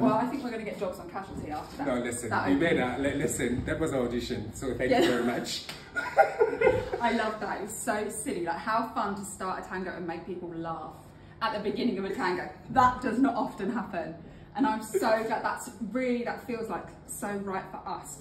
Well, I think we're going to get jobs on casualty after that. No, listen, that you better. listen, that was an audition, so thank yeah. you very much. I love that. It was so silly. Like, how fun to start a tango and make people laugh at the beginning of a tango. That does not often happen. And I'm so glad that's really, that feels like so right for us